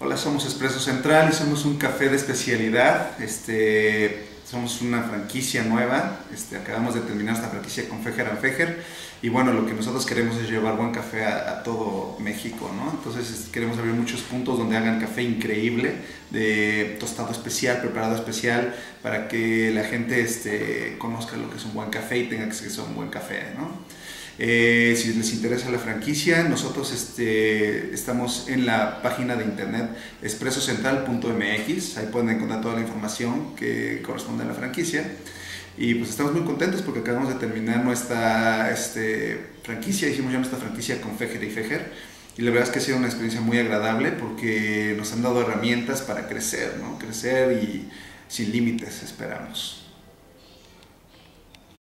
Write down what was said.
Hola, somos Espresso Central y somos un café de especialidad. Este, somos una franquicia nueva. Este, acabamos de terminar esta franquicia con Fejer and Fejer. Y bueno, lo que nosotros queremos es llevar buen café a, todo México, ¿no? Entonces queremos abrir muchos puntos donde hagan café increíble, de tostado especial, preparado especial, para que la gente este, conozca lo que es un buen café y tenga acceso a un buen café, ¿no? Eh, si les interesa la franquicia, nosotros este, estamos en la página de internet expresocentral.mx, ahí pueden encontrar toda la información que corresponde a la franquicia. Y pues estamos muy contentos porque acabamos de terminar nuestra este, franquicia, hicimos ya nuestra franquicia con Fejer y Fejer. Y la verdad es que ha sido una experiencia muy agradable porque nos han dado herramientas para crecer, ¿no? Crecer y sin límites, esperamos.